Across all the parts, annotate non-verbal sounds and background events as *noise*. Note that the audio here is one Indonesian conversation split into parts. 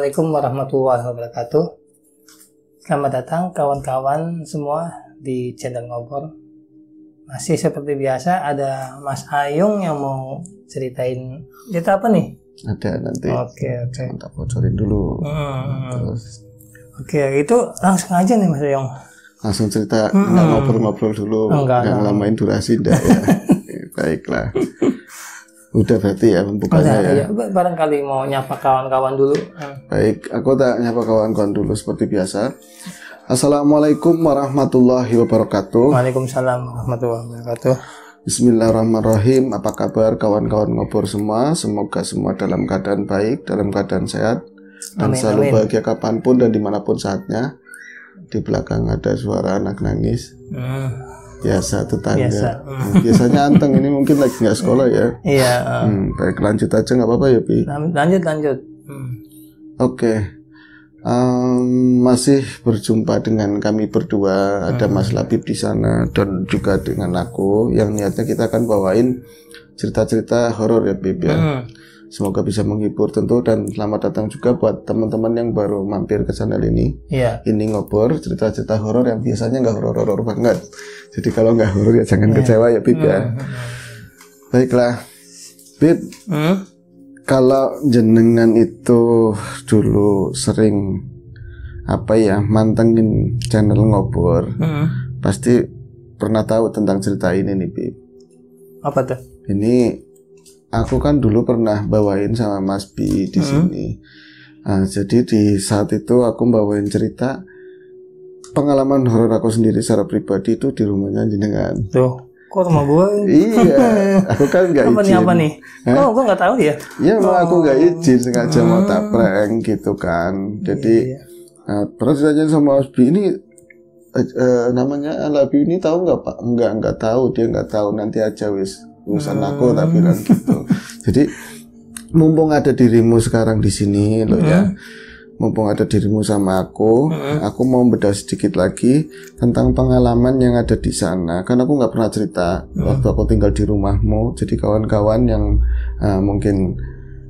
Assalamualaikum warahmatullahi wabarakatuh. Selamat datang kawan-kawan semua di channel ngobrol. Masih seperti biasa ada Mas Ayung yang mau ceritain cerita apa nih? Ada nanti. Oke oke. Tak bocorin dulu. Hmm, Terus Oke itu langsung aja nih Mas Ayung. langsung cerita nggak ngobrol-ngobrol dulu, Enggak, nggak ngelamain durasi enggak ya. *laughs* Baiklah. Udah berarti ya pembukanya Udah, ya. ya, barangkali mau nyapa kawan-kawan dulu. Hmm. Baik, aku tak nyapa kawan-kawan dulu seperti biasa. Assalamualaikum warahmatullahi wabarakatuh. Waalaikumsalam warahmatullahi wabarakatuh. Bismillahirrahmanirrahim. Apa kabar kawan-kawan ngobor semua? Semoga semua dalam keadaan baik, dalam keadaan sehat, dan Amin, selalu amin. bahagia kapan pun dan di mana pun saatnya. Di belakang ada suara anak nangis. Hmm, Biasa tetangga. Biasa. Hmm, Biasanya anteng ini mungkin lagi nggak sekolah ya. Iya. eh, Hmm, baik lanjut aja nggak apa-apa ya Pi. lan- lanjut lanjut. Hmm. Oke. Em, masih berjumpa dengan kami berdua, ada Mas Labib di sana dan juga dengan aku yang niatnya kita akan bawain cerita-cerita horor ya Bib ya. Hmm. Semoga bisa menghibur tentu dan selamat datang juga buat teman-teman yang baru mampir ke channel ini. Iya. Ini ngobor cerita-cerita horor yang biasanya nggak horor-horor banget. Jadi kalau nggak horor ya jangan kecewa ya Bib ya. Baiklah, Bib, Hmm. kalau jenengan itu dulu sering apa ya mantengin channel ngobor, Hmm. pasti pernah tahu tentang cerita ini nih, Bib. Apa tuh? Ini aku kan dulu pernah bawain sama Mas Bi di sini. Nah, jadi di saat itu aku bawain cerita pengalaman horor aku sendiri secara pribadi itu di rumahnya jenengan. Tuh. Kok rumah gua? iya, *laughs* aku kan nggak Apa nih izin. apa nih? Oh, gua nggak tahu ya. Iya, emang aku nggak Oh. izin sengaja mau Hmm. tak prank gitu kan. Jadi Iya. Nah, pernah ditanya sama Mas Bi ini eh, eh, namanya Alabi ini tahu nggak Pak? Enggak, enggak tahu. Dia nggak tahu. Nanti aja wis urusan aku tak bilang gitu. Jadi mumpung ada dirimu sekarang di sini loh ya. Mumpung ada dirimu sama aku, aku mau bedah sedikit lagi tentang pengalaman yang ada di sana. Kan aku nggak pernah cerita waktu aku tinggal di rumahmu. Jadi kawan-kawan yang eh, mungkin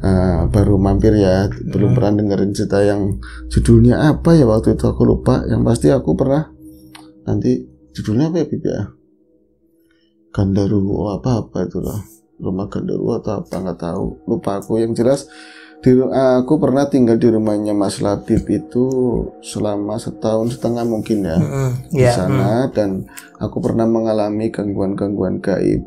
eh, baru mampir ya, belum pernah dengerin cerita yang judulnya apa ya waktu itu aku lupa. Yang pasti aku pernah nanti judulnya apa ya Bib ya? Gandaruwo apa apa itu lah rumah Gandaruwo atau apa nggak tahu lupa aku yang jelas di aku pernah tinggal di rumahnya Mas Labib itu selama setahun setengah mungkin ya Hmm. di Iya. sana dan aku pernah mengalami gangguan-gangguan gaib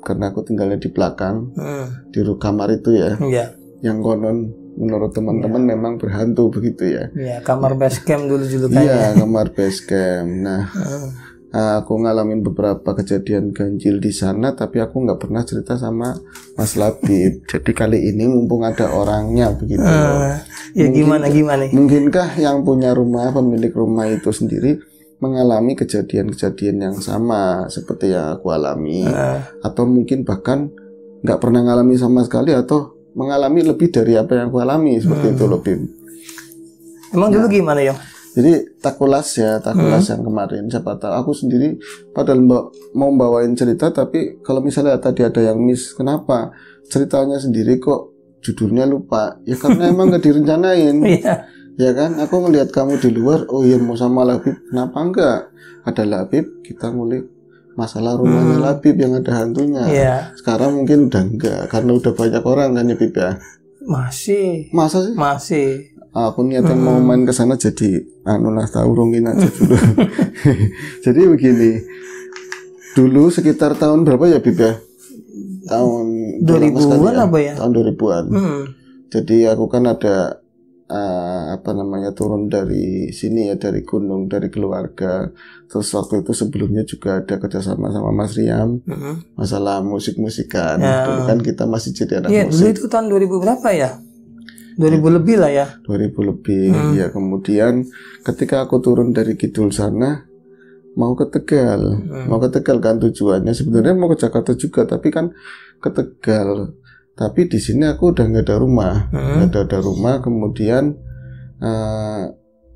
karena aku tinggalnya di belakang Hmm. di kamar itu ya Iya. yang konon menurut teman-teman memang berhantu begitu ya Iya, kamar base camp dulu dulu iya kamar base camp nah Hmm. Aku ngalamin beberapa kejadian ganjil di sana tapi aku nggak pernah cerita sama Mas Labib *laughs* jadi kali ini mumpung ada orangnya begitu Eh, ya gimana gimana? Mungkinkah yang punya rumah, pemilik rumah itu sendiri mengalami kejadian-kejadian yang sama seperti yang aku alami, Eh, atau mungkin bahkan nggak pernah ngalami sama sekali atau mengalami lebih dari apa yang aku alami seperti itu loh Bim. emang dulu gimana ya? Jadi takulas ya, takulas yang kemarin siapa tahu aku sendiri padahal mau bawain cerita tapi kalau misalnya tadi ada yang miss, kenapa ceritanya sendiri kok judulnya lupa? Ya karena *laughs* emang nggak direncanain. Iya. Ya kan, aku ngelihat kamu di luar, oh iya mau sama Labib, kenapa enggak? Ada Labib, kita ngulik masalah rumahnya Labib yang ada hantunya. Iya. Sekarang mungkin udah enggak, karena udah banyak orang kan ya Bib ya. Masih. Masa sih? Masih. Aku niatnya mau main ke sana jadi anu lah tahu rungin aja dulu. *laughs* jadi begini, dulu sekitar tahun berapa ya Bib ya? Tahun 2000-an apa ya? Tahun 2000-an. Hmm. Jadi aku kan ada eh, apa namanya turun dari sini ya dari gunung dari keluarga. Terus waktu itu sebelumnya juga ada kerjasama sama Mas Riam Hmm. masalah musik-musikan. Ya. Dulu kan kita masih jadi anak Iya, dulu musik itu tahun 2000 berapa ya? 2000 lebih lah ya. 2000 lebih. Hmm. Ya kemudian ketika aku turun dari Kidul sana mau ke Tegal, Hmm. mau ke Tegal kan tujuannya sebenarnya mau ke Jakarta juga tapi kan ke Tegal. Tapi di sini aku udah nggak ada rumah. Hmm. nggak ada, ada rumah kemudian eh,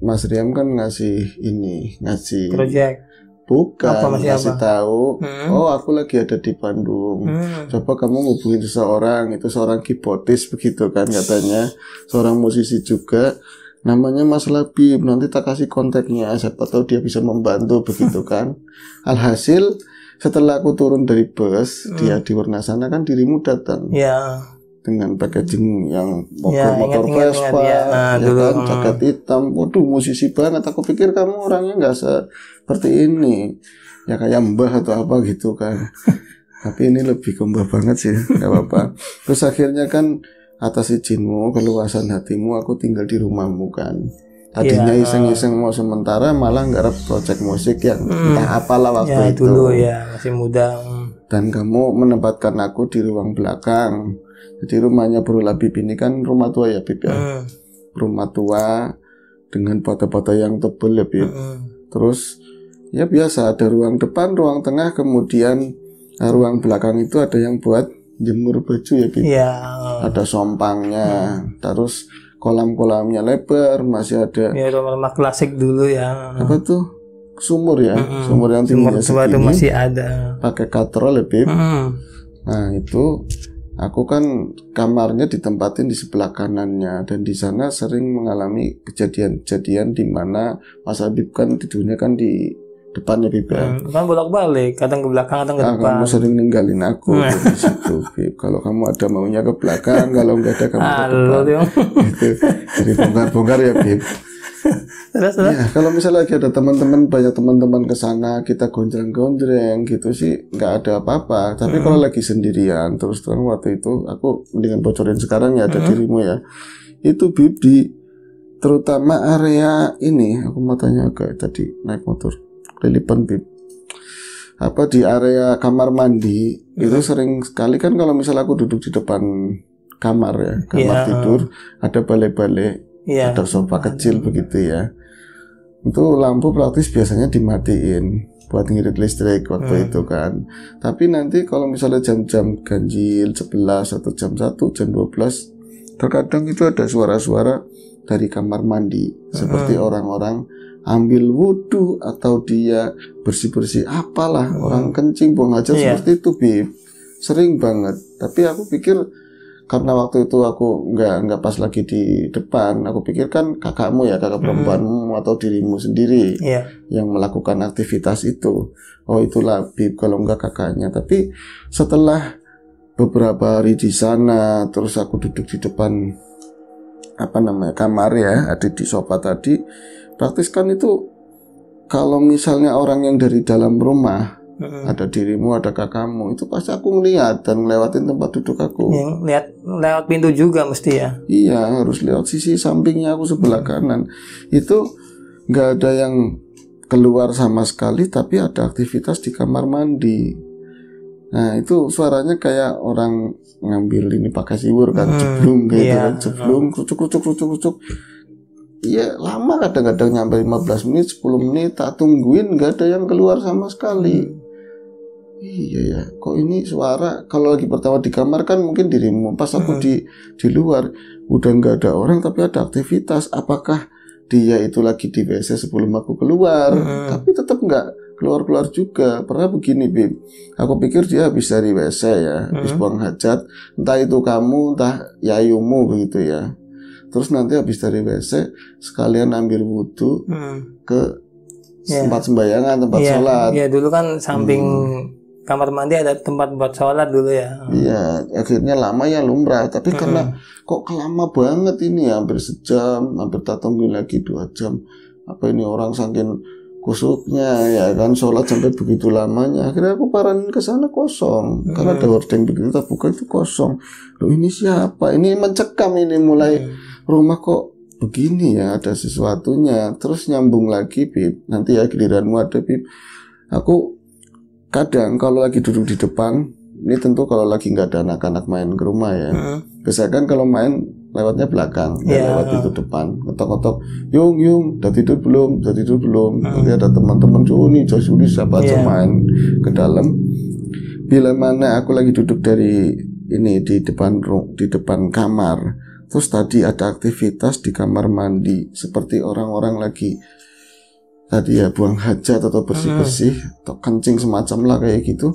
Mas Riam kan ngasih ini ngasih Project. Bukan Apa, masih kasih apa? tahu Hmm. oh aku lagi ada di Bandung Hmm. coba kamu ngubungin seseorang itu seorang keyboardis begitu kan katanya seorang musisi juga namanya Mas Labib nanti tak kasih kontaknya siapa tahu dia bisa membantu begitu *laughs* kan alhasil setelah aku turun dari bus Hmm. dia di warna sana kan dirimu datang Ya, dengan packaging yang motor Ya, motor ingat, Vespa ingat, ya. Nah, ya dulu, kan hmm. jaket hitam waduh musisi banget aku pikir kamu orangnya nggak seperti ini ya kayak mbah atau apa gitu kan *laughs* tapi ini lebih ke mbah banget sih nggak apa-apa terus akhirnya kan atas izinmu keluasan hatimu aku tinggal di rumahmu kan tadinya Ya. iseng-iseng mau sementara malah nggarap project musik yang Hmm. entah apalah waktu ya itu dulu ya masih muda. Hmm. dan kamu menempatkan aku di ruang belakang. Jadi rumahnya Bro Labib ini kan rumah tua ya Bib ya. Hmm. Rumah tua dengan foto-foto yang tebel ya Bib. Hmm. Terus ya biasa ada ruang depan, ruang tengah, kemudian eh, ruang belakang itu ada yang buat jemur baju ya Bib. Ya, Ada sompangnya, terus kolam-kolamnya lebar, masih ada ya rumah-rumah klasik dulu ya. apa tuh sumur ya, Mm-mm. sumur yang Sumur tingginya sumur itu segini, masih ada. pakai katrol ya Bib. Hmm. Nah itu aku kan kamarnya ditempatin di sebelah kanannya dan di sana sering mengalami kejadian-kejadian di mana Mas Habib kan tidurnya kan di depannya Bib ya. Hmm. Kan bolak-balik, kadang ke belakang, kadang ke Nah, depan. kamu sering ninggalin aku Nah. di situ, Bib. Kalau kamu ada maunya ke belakang, kalau nggak ada kamu ke Halo, depan. Tiong. Gitu. Jadi bongkar-bongkar ya, Bib. *laughs* Terus, terus. Ya, kalau misalnya lagi ada teman-teman banyak teman-teman ke sana, kita gonjreng-gonjreng gitu sih nggak ada apa-apa. Tapi Hmm. kalau lagi sendirian, terus terang waktu itu aku dengan bocorin sekarang ya ada Hmm. dirimu ya. Itu bib di terutama area ini, aku mau tanya agak tadi naik motor kelilipan bib. Apa di area kamar mandi itu Hmm. sering sekali kan kalau misalnya aku duduk di depan kamar ya, kamar Iya. tidur ada balai-balai Iya. ada sofa kecil begitu ya itu lampu praktis biasanya dimatiin buat ngirit listrik waktu Hmm. itu kan tapi nanti kalau misalnya jam-jam ganjil 11 atau jam 1 jam 12 terkadang itu ada suara-suara dari kamar mandi seperti Hmm. orang-orang ambil wudhu atau dia bersih-bersih apalah Hmm. orang kencing buang hajat Iya. seperti itu bib sering banget tapi aku pikir karena waktu itu aku nggak nggak pas lagi di depan aku pikir kan kakakmu ya kakak Hmm. perempuanmu atau dirimu sendiri Iya. yang melakukan aktivitas itu oh itulah bib kalau nggak kakaknya tapi setelah beberapa hari di sana terus aku duduk di depan apa namanya kamar ya ada di sofa tadi praktis kan itu kalau misalnya orang yang dari dalam rumah Hmm. ada dirimu ada kakakmu itu pasti aku ngeliat dan ngelewatin tempat duduk aku Yang lihat lewat pintu juga mesti ya. Iya, harus lewat sisi sampingnya aku sebelah kanan. Itu nggak ada yang keluar sama sekali, tapi ada aktivitas di kamar mandi. Nah, itu suaranya kayak orang ngambil ini pakai siwur kan, Hmm, jeblung gitu iya. kan, jeblung, kucuk kucuk kucuk kucuk. Iya, lama kadang-kadang nyampe 15 menit, 10 menit, tak tungguin nggak ada yang keluar sama sekali. Iya ya, kok ini suara kalau lagi pertama di kamar kan mungkin dirimu pas aku di di luar udah nggak ada orang tapi ada aktivitas. Apakah dia itu lagi di WC sebelum aku keluar? Tapi tetap nggak keluar-keluar juga. Pernah begini, Bim. Aku pikir dia habis dari WC ya, habis buang hajat. Entah itu kamu, entah yayumu begitu ya. Terus nanti habis dari WC sekalian ambil wudhu Hmm. ke Iya. tempat sembayangan, tempat Iya, sholat. Iya dulu kan samping Hmm. Kamar mandi ada tempat buat sholat dulu ya. Iya, akhirnya lama ya lumrah. Tapi karena Hmm. kok lama banget ini ya, hampir sejam, hampir tak tungguin lagi dua jam. Apa ini orang saking kusuknya ya kan sholat sampai begitu lamanya. Akhirnya aku paranin ke sana kosong. Hmm. Karena ada hordeng begitu tak buka itu kosong. Loh ini siapa? Ini mencekam ini mulai Hmm. rumah kok begini ya ada sesuatunya. Terus nyambung lagi Bib. Nanti ya giliranmu ada Bib. Aku kadang kalau lagi duduk di depan ini tentu kalau lagi nggak ada anak-anak main ke rumah ya Hmm. biasanya kan kalau main lewatnya belakang nggak Iya. lewat itu depan ketok-ketok yung yung udah tidur belum udah tidur belum Hmm. nanti ada teman-teman Juni Josuli siapa aja Iya. main ke dalam bila mana aku lagi duduk dari ini di depan di depan kamar terus tadi ada aktivitas di kamar mandi seperti orang-orang lagi tadi ya buang hajat atau bersih-bersih atau kencing semacam lah kayak gitu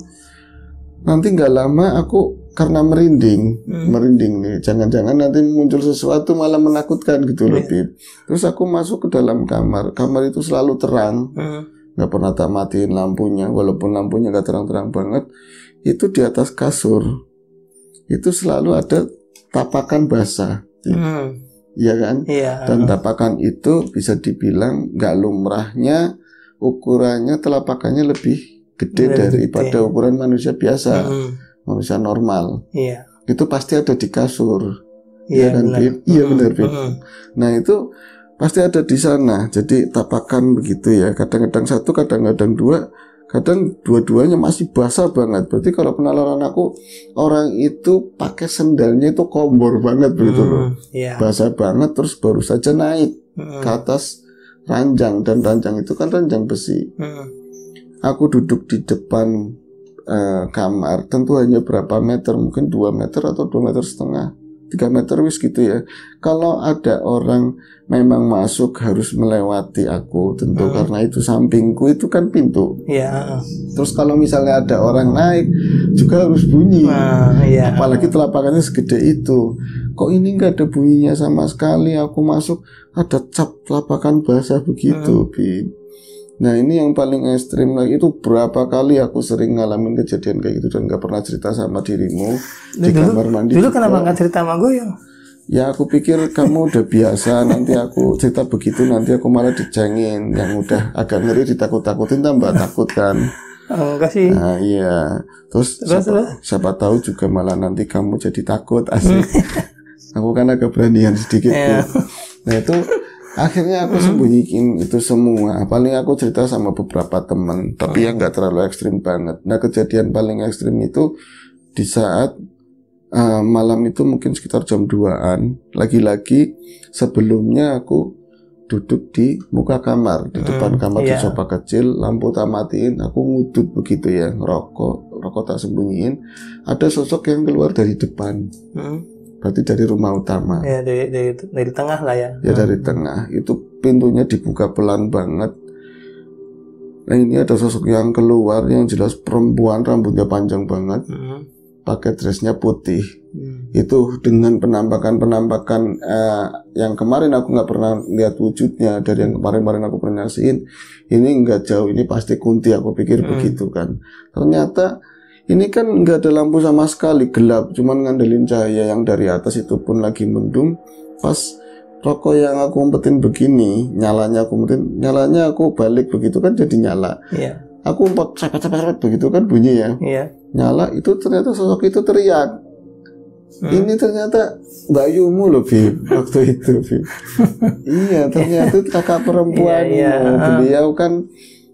nanti nggak lama aku karena merinding Hmm. merinding nih jangan-jangan nanti muncul sesuatu malah menakutkan gitu Iya. lebih terus aku masuk ke dalam kamar kamar itu selalu terang Hmm. nggak pernah tak matiin lampunya walaupun lampunya nggak terang-terang banget itu di atas kasur itu selalu ada tapakan basah Hmm. Ya kan Iya. dan tapakan itu bisa dibilang nggak lumrahnya ukurannya telapakannya lebih gede Lebih daripada gede. ukuran manusia biasa Hmm. manusia normal Iya. itu pasti ada di kasur Iya kan, benar. Bib? Iya, Hmm. benar, Bib. Hmm. nah itu pasti ada di sana jadi tapakan begitu ya kadang-kadang satu kadang-kadang dua kadang dua-duanya masih basah banget berarti kalau penalaran aku orang itu pakai sendalnya itu kombor banget begitu loh Hmm. Iya. basah banget terus baru saja naik Hmm. ke atas ranjang dan ranjang itu kan ranjang besi. Hmm. Aku duduk di depan eh, kamar, tentu hanya berapa meter, mungkin 2 meter atau 2 meter setengah, 3 meter wis gitu ya. Kalau ada orang memang masuk harus melewati aku, tentu Hmm. karena itu sampingku itu kan pintu. Iya. Terus kalau misalnya ada orang naik juga harus bunyi. Nah, iya. Apalagi telapakannya segede itu. Kok ini nggak ada bunyinya sama sekali? Aku masuk ada cap telapakan basah begitu, Bin. Nah ini yang paling ekstrim lagi itu berapa kali aku sering ngalamin kejadian kayak gitu dan nggak pernah cerita sama dirimu di dulu, kamar mandi. dulu juga. kenapa nggak cerita sama gue yang? Ya aku pikir kamu udah biasa nanti aku cerita begitu nanti aku malah dicengin yang udah agak ngeri ditakut-takutin tambah takut kan. Oh, enggak sih. Nah iya Terus, Terus, siapa, terus? siapa tahu juga malah nanti kamu jadi takut asik *laughs* Aku kan agak beranian sedikit. Bu. Nah itu Akhirnya aku sembunyiin itu semua. Paling aku cerita sama beberapa teman Tapi yang nggak terlalu ekstrim banget. Nah kejadian paling ekstrim itu Di saat eh, Malam itu mungkin sekitar jam 2an Lagi-lagi Sebelumnya aku duduk di muka kamar di Hmm, depan kamar di iya. sofa kecil. Lampu tak matiin aku ngudut begitu ya ngerokok. Rokok tak sembunyiin. Ada sosok yang keluar dari depan. Hmm. Berarti dari rumah utama. Ya dari, dari dari tengah lah ya. ya dari tengah. Itu pintunya dibuka pelan banget. Nah ini ada sosok yang keluar yang jelas perempuan rambutnya panjang banget. Hmm. pakai dressnya putih. Hmm. itu dengan penampakan-penampakan eh, yang kemarin aku nggak pernah lihat wujudnya. Dari yang kemarin-kemarin aku pernah nyaksiin ini nggak jauh ini pasti kunti aku pikir Hmm. begitu kan. Ternyata ini kan nggak ada lampu sama sekali gelap cuman ngandelin cahaya yang dari atas itu pun lagi mendung pas rokok yang aku umpetin begini nyalanya aku umpetin nyalanya aku balik begitu kan jadi nyala Iya. aku umpet cepet-cepet begitu kan bunyi ya Iya. nyala itu ternyata sosok itu teriak Hmm. ini ternyata Mbak Yumu loh Bib *laughs* waktu itu Bib iya ternyata kakak perempuanmu Iya, iya. beliau kan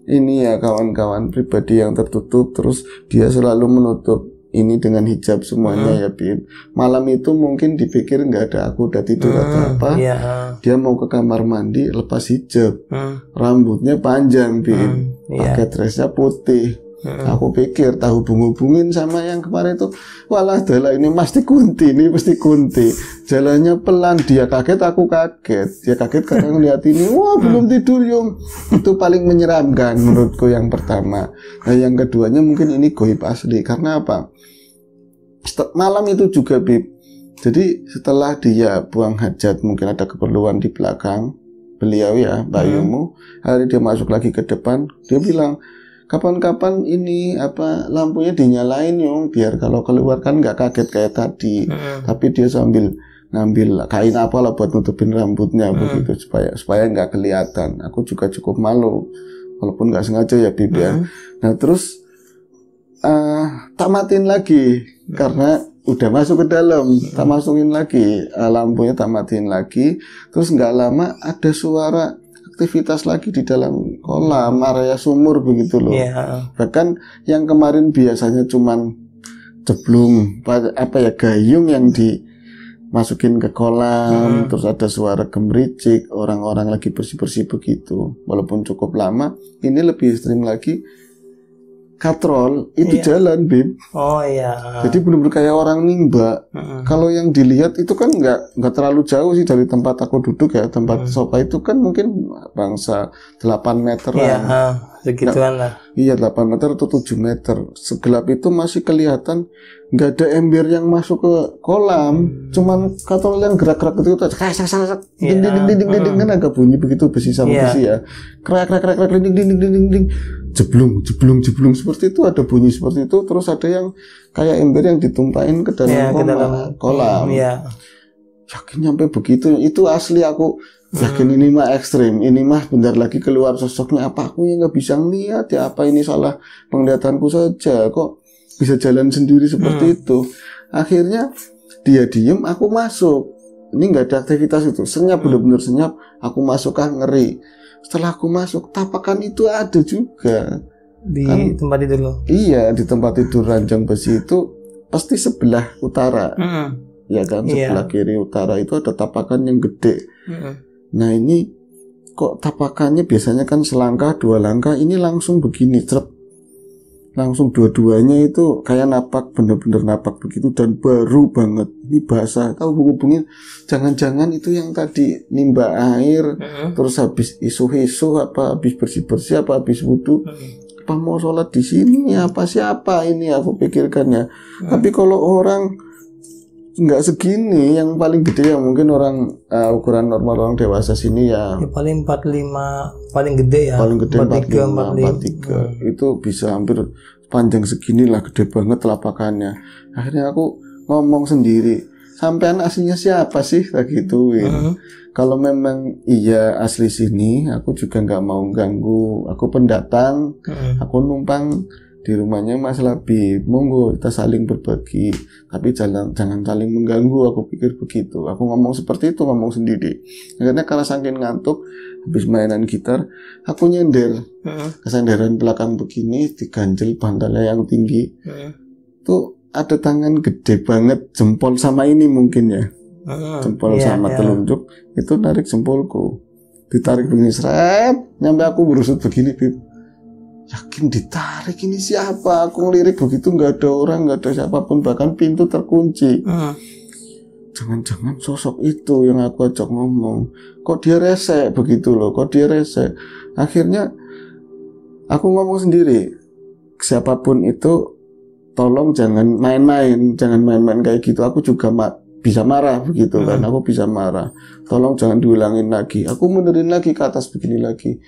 ini ya kawan-kawan pribadi yang tertutup terus dia selalu menutup ini dengan hijab semuanya ya Bib malam itu mungkin dipikir nggak ada aku udah tidur atau Hmm. apa Iya. dia mau ke kamar mandi lepas hijab Hmm. rambutnya panjang Bib Hmm. Iya. pakai dressnya putih Hmm. Aku pikir tahu hubung-hubungin sama yang kemarin itu Walah adalah ini pasti kunti Ini pasti kunti. Jalannya pelan Dia kaget aku kaget. Dia kaget karena ngeliat ini. Wah belum tidur Yung. Itu paling menyeramkan menurutku yang pertama. Nah yang keduanya mungkin ini goib asli. Karena apa? Malam itu juga Bib. Jadi setelah dia buang hajat Mungkin ada keperluan di belakang Beliau ya Mbak Hmm. Yumu Hari dia masuk lagi ke depan Dia bilang kapan-kapan ini apa lampunya dinyalain yung biar kalau keluar kan nggak kaget kayak tadi. Hmm. tapi dia sambil ngambil kain apa lah buat nutupin rambutnya Hmm. begitu supaya supaya nggak kelihatan. Aku juga cukup malu walaupun nggak sengaja ya bib ya. Hmm. nah terus eh tak matiin lagi karena udah masuk ke dalam. Tak masukin lagi eh, lampunya tak matiin lagi. Terus nggak lama ada suara aktivitas lagi di dalam kolam area sumur begitu loh Iya. bahkan yang kemarin biasanya cuman ceblung pa- apa ya gayung yang dimasukin ke kolam Hmm. terus ada suara gemericik orang-orang lagi bersih-bersih begitu walaupun cukup lama ini lebih ekstrim lagi katrol itu Iya. jalan, Bib. Oh iya. Jadi benar-benar kayak orang nimba. Mm-mm. Kalau yang dilihat itu kan nggak nggak terlalu jauh sih dari tempat aku duduk ya. Tempat sofa itu kan mungkin bangsa 8 meter Iya, lah. ah, segituan lah. Iya 8 meter atau 7 meter. Segelap itu masih kelihatan nggak ada ember yang masuk ke kolam. Cuman katrol yang gerak-gerak itu kayak sak sak sak ding ding ding ding ding ding, kan agak bunyi begitu besi sama Iya. besi ya. Krek krek krek krek ding ding ding ding ding. Jeblung jeblung jeblung. Seperti itu ada bunyi seperti itu. Terus ada yang kayak ember yang ditumpahin ke dalam Iya, ke kolam. dalam kolam. Iya. Yakin nyampe begitu. Itu asli aku. Yakin Hmm. ini mah ekstrim. Ini mah bentar lagi keluar sosoknya. Apa aku yang nggak bisa ngeliat ya? Apa ini salah penglihatanku saja? Kok bisa jalan sendiri seperti Hmm. itu? Akhirnya dia diem aku masuk. Ini nggak ada aktivitas itu. Senyap Hmm. bener-bener senyap. Aku masuk ah ngeri setelah aku masuk tapakan itu ada juga Di Kan- tempat itu dulu. iya di tempat tidur ranjang besi itu pasti sebelah utara Mm-mm. ya kan Iya. sebelah kiri utara itu ada tapakan yang gede Mm-mm. Nah ini kok tapakannya biasanya kan selangkah dua langkah ini langsung begini ceret langsung dua-duanya itu kayak napak bener-bener napak begitu dan baru banget. Ini basah. Tahu hubungin jangan-jangan itu yang tadi nimba air Mm-mm. terus habis isu-isu apa habis bersih-bersih apa habis wudhu. Mm-mm. apa mau sholat di sini? Apa siapa ini? Aku pikirkannya tapi kalau orang nggak segini yang paling gede ya mungkin orang uh, ukuran normal orang dewasa sini ya Ya, paling 45 paling gede ya. paling gede 45 43 45. itu bisa hampir panjang segini lah gede banget telapakannya akhirnya aku ngomong sendiri sampean aslinya siapa sih tak gituin Mm-mm. kalau memang iya asli sini aku juga nggak mau ganggu aku pendatang Mm-mm. aku numpang di rumahnya Mas Labi. Monggo kita saling berbagi. Tapi jangan jangan saling mengganggu. Aku pikir begitu. Aku ngomong seperti itu ngomong sendiri. Akhirnya karena saking ngantuk habis mainan gitar aku nyender. Mm-mm. kesenderan belakang begini diganjel bantalnya yang tinggi. Tuh ada tangan gede banget jempol sama ini mungkin ya. Jempol Iya, sama iya. telunjuk. Itu narik jempolku. Ditarik begini seret nyampe aku berusut begini Bib yakin ditarik ini siapa? Aku ngelirik begitu nggak ada orang nggak ada siapa pun bahkan pintu terkunci. Mm. jangan-jangan sosok itu yang aku ajak ngomong. Kok dia rese begitu loh kok dia rese akhirnya aku ngomong sendiri. Siapa pun itu tolong jangan main-main jangan main-main kayak gitu. Aku juga ma- bisa marah begitu kan Hmm. aku bisa marah. Tolong jangan diulangin lagi. Aku mundurin lagi ke atas begini lagi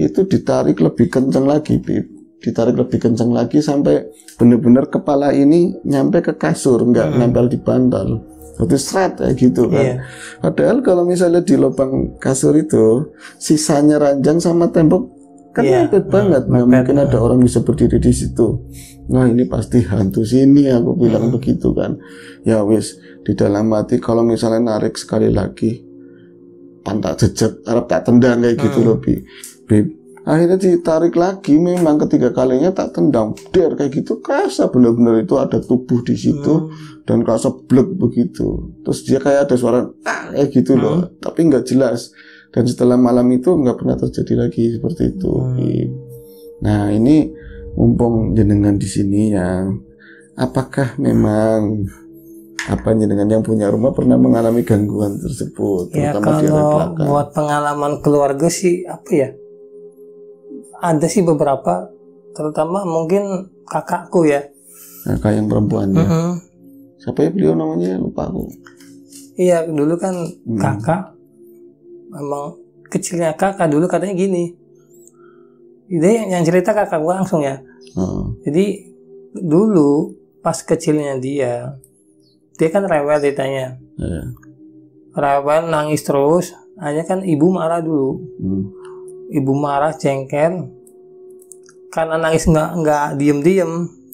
itu ditarik lebih kencang lagi Bib. ditarik lebih kencang lagi sampai bener-bener kepala ini nyampe ke kasur nggak Hmm. nempel di bantal itu seret kayak gitu kan Iya. Padahal kalau misalnya di lubang kasur itu sisanya ranjang sama tembok kan Iya, mepet banget. Mepet, mungkin ada hmm. orang bisa berdiri di situ. Nah ini pasti hantu sini aku bilang Hmm. begitu kan. Ya wis di dalam hati kalau misalnya narik sekali lagi pantak jejak Arab tak tendang kayak gitu Hmm. loh Bi. Akhirnya ditarik lagi memang ketiga kalinya tak tendang der kayak gitu kerasa bener-bener itu ada tubuh di situ Mm. dan kerasa blek begitu. Terus dia kayak ada suara ah kayak gitu loh, Hmm. tapi nggak jelas. Dan setelah malam itu nggak pernah terjadi lagi seperti itu. Hmm. Nah ini mumpung jenengan di sini ya, apakah memang apa jenengan yang punya rumah pernah mengalami gangguan tersebut, Ya terutama di area kalau belakang? buat pengalaman keluarga sih apa ya? Ada sih beberapa, terutama mungkin kakakku ya. Kayak yang perempuannya. Mm-mm. Siapa ya beliau namanya? Lupa aku. Iya dulu kan Hmm. kakak, memang kecilnya kakak dulu katanya gini. Dia yang, cerita kakak gua langsung ya. Oh, Jadi dulu pas kecilnya dia, dia kan rewel ditanya, iya. rewel nangis terus. Hanya kan ibu marah dulu. Hmm. Ibu marah cengker karena nangis nggak nggak diem diem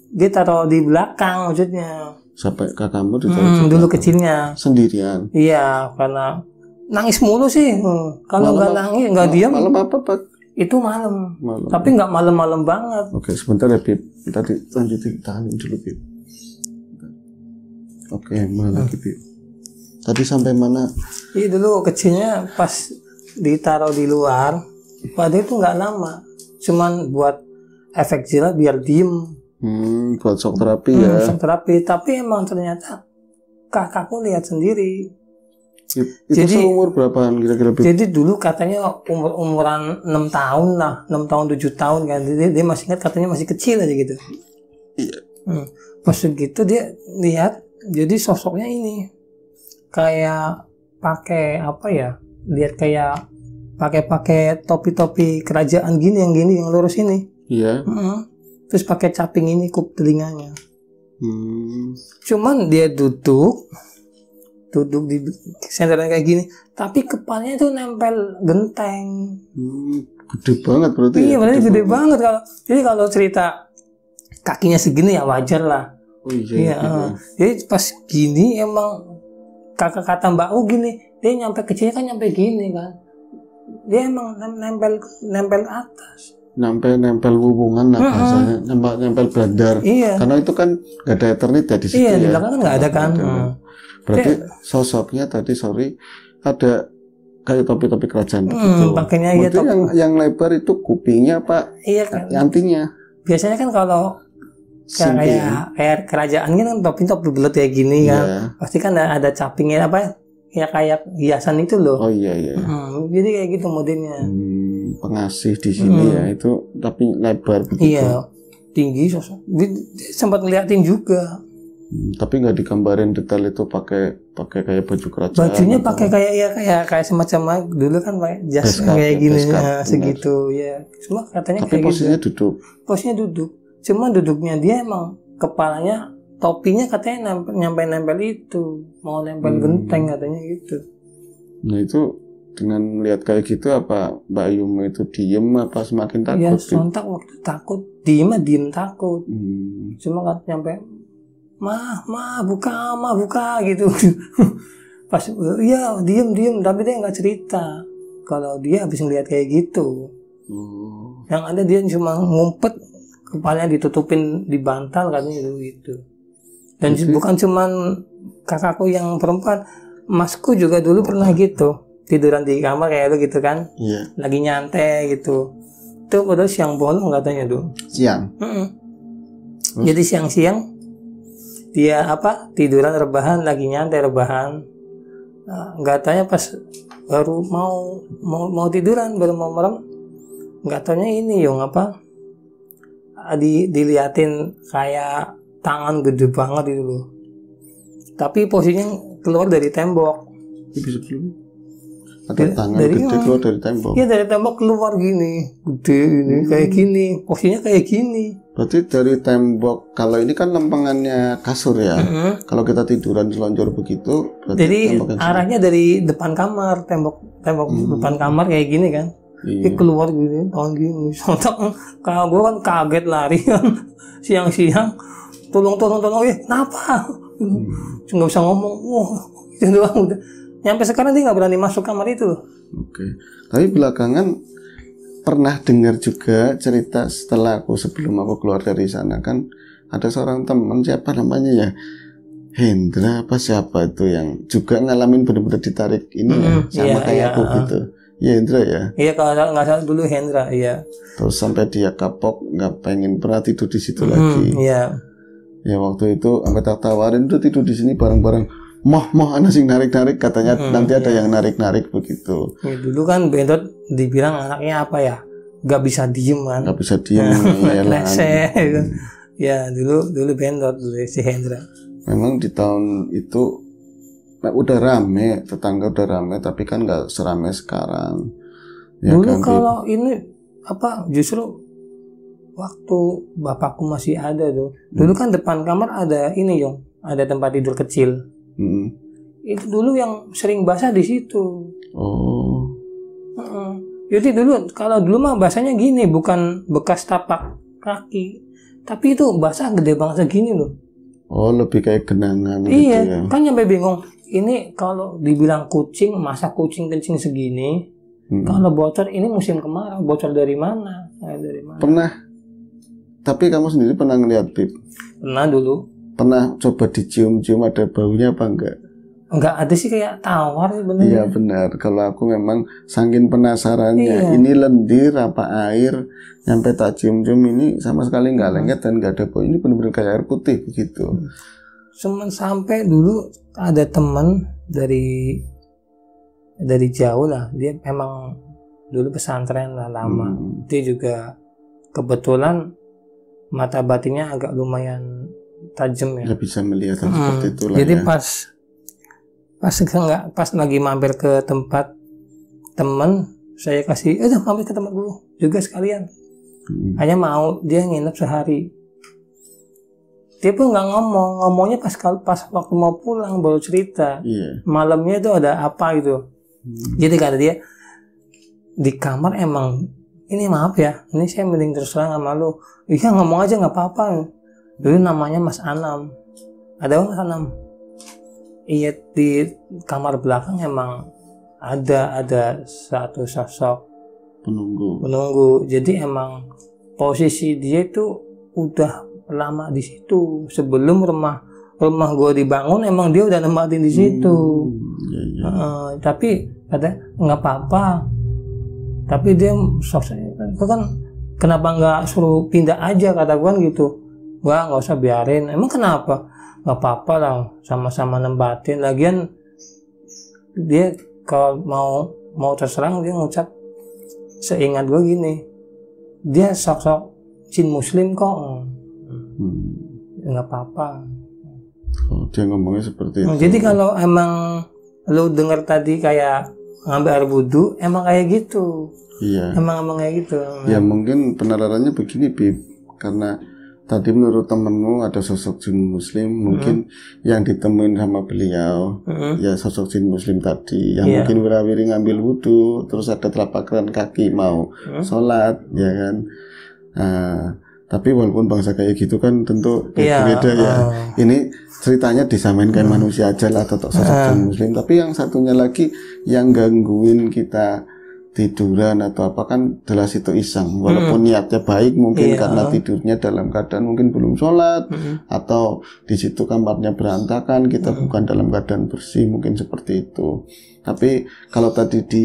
dia taruh di belakang maksudnya Sampai kakakmu ditaruh di Hmm, dulu kecilnya Sendirian. iya karena nangis mulu sih Hmm, kalau Malam nggak nangis nggak diem Malam apa Pak? itu malam Malam. tapi nggak malam-malam banget Oke, sebentar ya, Bib. Tadi lanjutin tahanin dulu, Bib. Oke, mana lagi, Bib? Tadi sampai mana? iya dulu kecilnya pas ditaruh di luar padahal itu nggak lama. Cuman buat efek jilat biar diem. Hmm, buat shock terapi hmm, ya. shock terapi. Tapi emang ternyata kakakku lihat sendiri. It- Itu Jadi- seumur berapaan kira-kira? Jadi dulu katanya umur umuran 6 tahun lah. 6 tahun 7 tahun kan. Dia, dia masih ingat katanya masih kecil aja gitu. Iya. hmm. pas gitu dia lihat jadi sosoknya ini. Kayak pakai apa ya? Lihat kayak pakai-pakai topi-topi kerajaan gini yang gini yang lurus ini Iya. Mm. terus pakai caping ini kup telinganya Hmm. cuman dia duduk duduk di senderan kayak gini tapi kepalanya itu nempel genteng Hmm, Gede banget berarti. iya ya? berarti gede banget kalau jadi kalau cerita kakinya segini ya wajar lah Oh iya. iya iya. eh. jadi pas gini emang kakak kata mbak U gini dia nyampe kecilnya kan nyampe gini kan dia emang nem- nempel nempel atas Nempel nempel hubungan lah Mm-mm. bahasanya. Nempel nempel bandar. iya Karena itu kan gak ada eternit ya di situ iya di ya. belakang kan nggak ada kan Nggak. Hmm. Berarti sosoknya tadi sorry ada kayak topi-topi kerajaan Hmm, begitu. pakainya iya Berarti top- yang yang lebar itu kupingnya pak iya kan antinya. biasanya kan kalau kayak kayak, kerajaan kan topi topi bulat kayak gini kan Iya. pasti kan ada, ada capingnya apa ya kayak hiasan itu loh Oh iya iya. Hmm, jadi kayak gitu modelnya Hmm, pengasih di sini Hmm. ya itu tapi lebar begitu. iya tinggi sosok sempat ngeliatin juga Hmm, tapi nggak digambarin detail itu pakai pakai kayak baju kerajaan. bajunya pakai kayak ya kayak kayak semacam dulu kan pakai jas kayak ya, gini benar. segitu ya cuma katanya Tapi kayak posisinya gitu duduk. posisinya duduk cuma duduknya dia emang kepalanya topinya katanya nempel nyampe nempel itu. Mau nempel Hmm. genteng katanya gitu. Nah itu dengan lihat kayak gitu apa Mbak Yuma itu diem apa semakin takut? ya sontak waktu takut. Diem mah diem takut. Hmm, cuma kan nyampe mah mah buka mah buka gitu. *laughs* Pas iya diem diem tapi dia nggak cerita. Kalau dia habis ngeliat kayak gitu. Oh, yang ada dia cuma ngumpet kepalanya ditutupin di bantal katanya itu gitu dan bukan cuman kakakku yang perempuan masku juga dulu pernah gitu tiduran di kamar kayak lu gitu kan. Iya. Lagi nyantai gitu. Itu padahal siang bolong katanya tuh siang. Jadi siang-siang dia apa tiduran rebahan lagi nyantai rebahan. Nah, nggak tanya pas baru mau mau mau tiduran baru mau merem nggak tanya ini yung apa ah, di diliatin kayak tangan gede banget itu loh. Tapi posisinya keluar dari tembok. Bisa dulu. Ada tangan dari gede keluar dari tembok. Iya dari tembok keluar gini, gede ini kayak gini, posisinya kayak gini. Berarti dari tembok kalau ini kan lempengannya kasur ya. Mm-mm. Kalau kita tiduran selonjor begitu, berarti Jadi arahnya dari depan kamar, tembok tembok Hmm. depan kamar kayak gini kan. Iya. Dia keluar gini, tahun gini. Sontak kalau gue kan kaget lari kan *laughs* siang-siang. Tolong tolong tolong, eh kenapa? Hmm. Nggak bisa ngomong. Wah, itu doang udah. Nyampe sekarang dia nggak berani masuk kamar itu. Oke. Tapi belakangan pernah dengar juga cerita setelah aku sebelum aku keluar dari sana kan ada seorang teman siapa namanya ya Hendra apa siapa itu yang juga ngalamin benar-benar ditarik ini ya Mm, sama iya, kayak iya, aku ah. gitu. Ya Hendra ya. Iya kalau nggak- nggak salah dulu Hendra, iya. Terus sampai dia kapok nggak pengen pernah tidur di situ Hmm, lagi. Iya. Ya waktu itu sampai tak tawarin tuh tidur di sini bareng-bareng. Mah, mah, ana sing narik-narik katanya Hmm, nanti ada iya. yang narik-narik begitu. Ya, dulu kan Bentot dibilang anaknya apa ya? Gak bisa diem kan. nggak bisa diem *laughs* ya. Lese. gitu. Ya dulu dulu Bentot dulu si Hendra. Memang di tahun itu nah, udah rame, tetangga udah rame, tapi kan nggak serame sekarang. Ya dulu kan, kalau ini apa justru waktu bapakku masih ada tuh. Dulu kan depan kamar ada ini Yong, ada tempat tidur kecil. Mm. Itu dulu yang sering basah di situ. Oh, Heeh. Jadi dulu kalau dulu mah basahnya gini, bukan bekas tapak kaki. Tapi itu basah gede banget segini loh. oh lebih kayak genangan gitu Iya, ya. kan nyampe bingung. Ini kalau dibilang kucing, masa kucing kencing segini? Mm. Kalau bocor ini musim kemarau, bocor dari mana? Eh, dari mana? Pernah, tapi kamu sendiri pernah ngeliat Bib? Pernah dulu. Pernah coba dicium-cium ada baunya apa enggak? nggak ada sih kayak tawar sebenarnya Iya benar. Kalau aku memang saking penasarannya, Iya. ini lendir apa air, nyampe tak cium-cium ini sama sekali nggak Hmm. lengket dan nggak ada bau. Ini benar-benar kayak air putih begitu. cuman sampai dulu ada temen dari dari jauh lah dia emang dulu pesantren lah lama Hmm. dia juga kebetulan mata batinnya agak lumayan tajam ya Ya bisa melihat Hmm, seperti itulah jadi ya. pas pas enggak pas lagi mampir ke tempat temen saya kasih eh udah mampir ke tempat dulu juga sekalian Hmm. hanya mau dia nginep sehari dia pun nggak ngomong ngomongnya pas pas waktu mau pulang baru cerita Iya. malamnya itu ada apa gitu Hmm. jadi kata dia di kamar emang ini maaf ya ini saya mending terus terang sama lu. Iya ngomong aja nggak apa-apa. Dulu namanya Mas Anam. Ada Mas Anam? Iya di kamar belakang emang ada ada satu sosok Penunggu. menunggu jadi emang posisi dia itu udah lama di situ. Sebelum rumah rumah gue dibangun emang dia udah nempatin di situ. Hmm, Iya, iya. Heeh, tapi kata nggak apa-apa tapi dia sok itu kan. Kenapa nggak suruh pindah aja kata gue gitu. Gua nggak usah biarin. Emang kenapa? Nggak apa-apa lah sama-sama nempatin lagian dia kalau mau mau terserang dia ngucap seingat gue gini dia sok-sok jin muslim kok. Hmm. nggak apa-apa. Oh, dia ngomongnya seperti itu. Hmm, Jadi kalau emang lu denger tadi kayak ngambil air wudhu, emang kayak gitu. Iya. Emang emang kayak gitu. Ya mungkin penerarannya begini Bib karena tadi menurut temenmu ada sosok jin muslim mungkin yang ditemuin sama beliau Mm-mm. ya sosok jin muslim tadi yang Iya. mungkin wirawiri ngambil wudhu terus ada telapak kaki mau Hmm. sholat ya kan Nah, tapi walaupun bangsa kayak gitu kan tentu Iya, berbeda ya. oh. ini ceritanya disamain kayak manusia aja lah atau sosok jin muslim. Tapi yang satunya lagi yang gangguin kita tiduran atau apa kan jelas itu iseng. Walaupun niatnya baik mungkin Iya. karena tidurnya dalam keadaan mungkin belum sholat Mm-mm. atau di situ kamarnya berantakan kita bukan dalam keadaan bersih mungkin seperti itu. Tapi kalau tadi di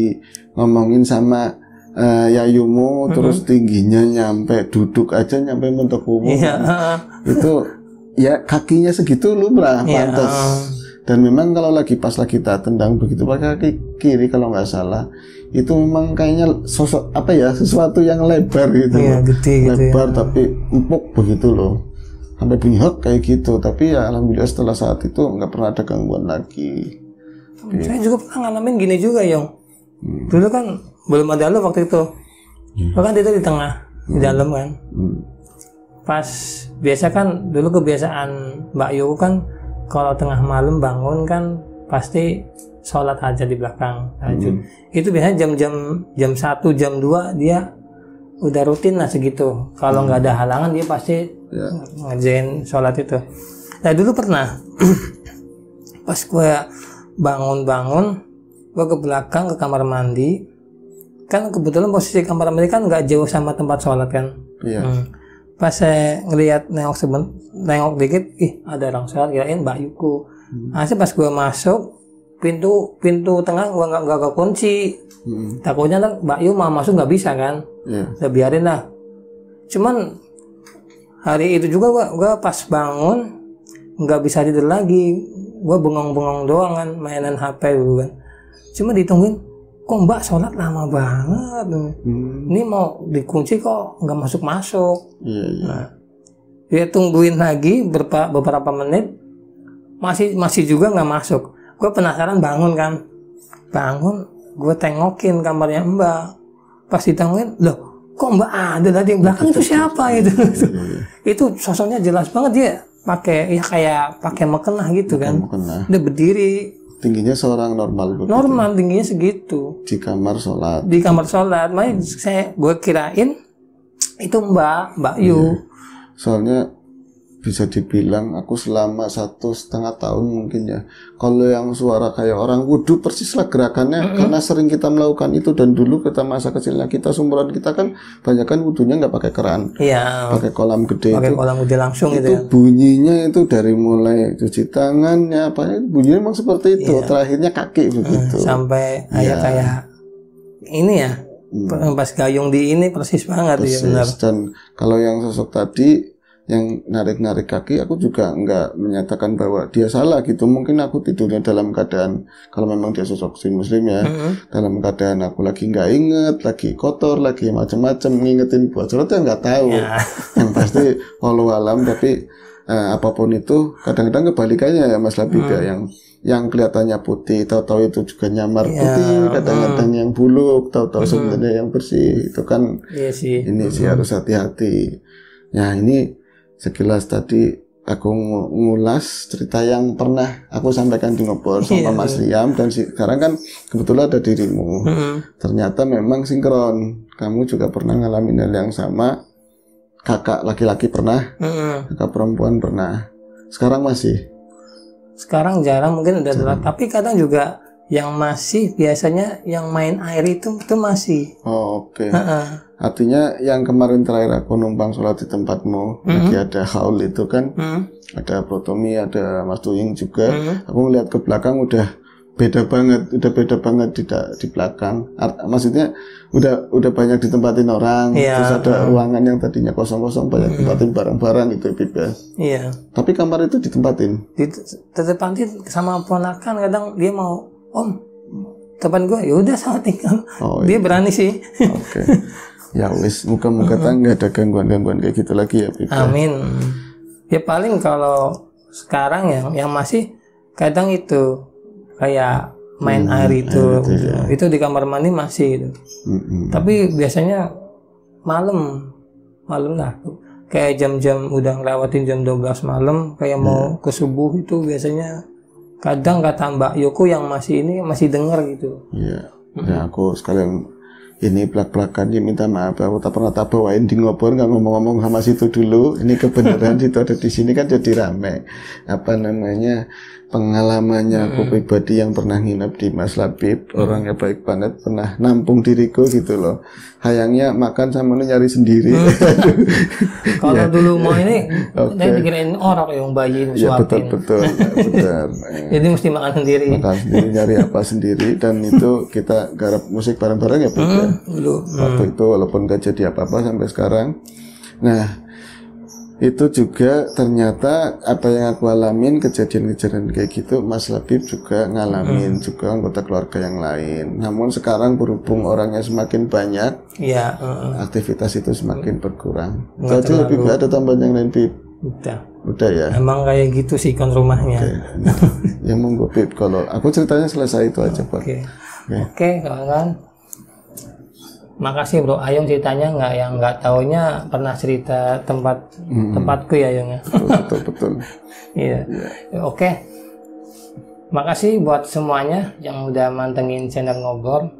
ngomongin sama eh, Yayumu terus tingginya nyampe duduk aja nyampe mentok umum heeh. itu ya kakinya segitu lumrah Iya. pantas dan memang kalau lagi pas lagi tak tendang begitu pakai kaki kiri kalau nggak salah itu memang kayaknya sosok apa ya sesuatu yang lebar gitu loh. gede gitu ya. lebar tapi empuk begitu loh sampai bunyi hek kayak gitu tapi ya alhamdulillah setelah saat itu nggak pernah ada gangguan lagi Saya juga pernah ngalamin gini juga, Yong. Hmm. Dulu kan belum ada lu waktu itu. Lu kan itu di tengah, di dalam kan. Hmm. Pas biasa kan dulu kebiasaan Mbak Yu kan kalau tengah malam bangun kan pasti sholat aja di belakang tahajud. Itu biasanya jam-jam jam 1, jam 2 dia udah rutin lah segitu. Kalau nggak ada halangan dia pasti Ya. ngerjain sholat itu. Nah dulu pernah *clears throat* pas gue bangun-bangun gue ke belakang ke kamar mandi kan kebetulan posisi kamar mandi kan nggak jauh sama tempat sholat kan Iya. Hmm. Pas saya ngelihat nengok seben, nengok dikit, ih ada orang sholat kirain Mbak Yuku. Akhirnya pas gue masuk pintu pintu tengah gue nggak nggak kunci. Hmm. Takutnya kan Mbak Yu mau masuk nggak bisa kan? Iya. Udah biarin lah. Cuman hari itu juga gua, gua pas bangun nggak bisa tidur lagi. Gua bengong-bengong doang kan mainan HP dulu kan. Cuma ditungguin, kok Mbak sholat lama banget. Hmm. Ini mau dikunci kok nggak masuk-masuk. Iya, iya. Nah, dia tungguin lagi beberapa beberapa menit masih masih juga nggak masuk. Gue penasaran bangun kan, bangun gue tengokin kamarnya Mbak. Pas ditengokin, loh kok Mbak ada tadi yang belakang itu siapa itu? itu sosoknya jelas banget dia pakai ya kayak pakai mukena gitu kan. Mukena. Dia berdiri tingginya seorang normal begitu. normal tingginya segitu di kamar sholat di kamar sholat. Makanya saya gue kirain itu Mbak Mbak Yu. soalnya bisa dibilang aku selama satu setengah tahun mungkin ya. Kalau yang suara kayak orang wudhu persis lah gerakannya karena sering kita melakukan itu dan dulu kita masa kecilnya kita sumuran kita kan banyak kan wudhunya nggak pakai keran, Iya. pakai kolam gede Pakai itu. kolam gede langsung gitu Itu ya. bunyinya itu dari mulai cuci tangannya apa bunyinya memang seperti itu. Iya. Terakhirnya kaki begitu. Sampai Iya. kayak kayak ini ya. Hmm. Pas gayung di ini persis banget ya benar. Persis. Dan kalau yang sosok tadi yang narik-narik kaki, aku juga nggak menyatakan bahwa dia salah gitu. Mungkin aku tidurnya dalam keadaan kalau memang dia sosok si muslim ya, Mm-mm. dalam keadaan aku lagi nggak inget, lagi kotor, lagi macam-macam ngingetin buat sholat ya nggak tahu. Ya. Yang pasti walau alam tapi eh, apa pun itu kadang-kadang kebalikannya ya Mas Labida Hmm. yang yang kelihatannya putih, tahu-tahu itu juga nyamar Ya, putih, kadang-kadang yang buluk, tahu-tahu Hmm. sebenarnya yang bersih. Itu kan Iya sih. ini sih harus hati-hati. Ya ini sekilas tadi aku ngu- ngulas cerita yang pernah aku sampaikan di ngobrol sama Iya. Mas Liam dan sekarang kan kebetulan ada dirimu. Mm-mm. Ternyata memang sinkron. Kamu juga pernah ngalamin hal yang sama. Kakak laki-laki pernah, Mm-mm. kakak perempuan pernah. Sekarang masih. Sekarang jarang mungkin udah telat, tapi kadang juga yang masih biasanya yang main air itu itu masih. Oh, Oke. Heeh. Artinya yang kemarin terakhir aku numpang sholat di tempatmu, lagi ada haul itu kan, Mm. ada Protomi, ada Mas Tuying juga. Mm. aku ngeliat ke belakang udah beda banget, udah beda banget di di belakang. Art- maksudnya udah udah banyak ditempatin orang, Iya, terus ada ruangan yang tadinya kosong-kosong banyak ditempatin barang-barang itu. Iya. Tapi kamar itu ditempatin. Di tetepantin sama ponakan kadang dia mau, "Om, depan gua ya udah sama tinggal." Oh Dia berani sih. oke. ya wis, muka-muka nggak ada gangguan-gangguan kayak gitu lagi ya, Bib. Amin. Ya paling kalau sekarang ya yang masih kadang itu kayak main air itu itu di kamar mandi masih itu. Mm-mm. Tapi biasanya malam malam lah kayak jam-jam udah ngelewatin jam 12 malam kayak mau ke subuh itu biasanya kadang kata Mbak Yoko yang masih ini masih denger gitu. Iya. Ya aku sekalian ini belak-belakan ya minta maaf aku tak pernah tak bawain di ngobrol nggak ngomong-ngomong sama situ dulu ini kebenaran *laughs* situ ada di sini kan jadi rame apa namanya pengalamannya aku pribadi yang pernah nginep di Mas Labib orangnya baik banget pernah nampung diriku gitu loh hayangnya makan sama lu nyari sendiri *laughs* Kalau dulu mau ini *laughs* Oke. saya dikirain orang yang bayi ya betul betul betul *laughs* Eh. Jadi mesti makan sendiri. makan sendiri nyari apa sendiri dan itu kita garap musik bareng-bareng ya Bib, ya? Dulu. waktu itu walaupun gak jadi apa-apa sampai sekarang. Nah, itu juga ternyata apa yang aku alamin kejadian-kejadian kayak gitu Mas Labib juga ngalamin juga anggota keluarga yang lain. Namun sekarang berhubung orangnya semakin banyak, Iya, heeh. aktivitas itu semakin berkurang. Itu aja lebih ada tambahan yang lain Bib. udah. Udah ya. Emang kayak gitu sih kon rumahnya. *laughs* yang monggo Bib kalau aku ceritanya selesai itu aja Pak. Oke. Oke, kawan-kawan. Makasih Bro Ayung ceritanya nggak yang nggak taunya pernah cerita tempat tempatku ya Ayung ya. Betul betul. betul. *laughs* Iya. Oke. Makasih buat semuanya yang udah mantengin channel ngobrol.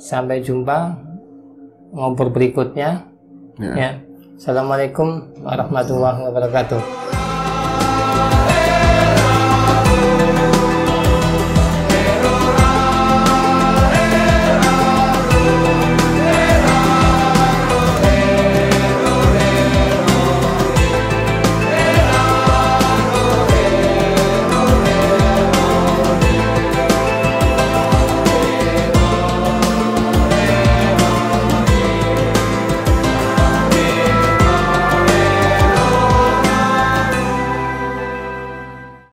Sampai jumpa ngobrol berikutnya. Ya. Ya. Assalamualaikum warahmatullahi wabarakatuh.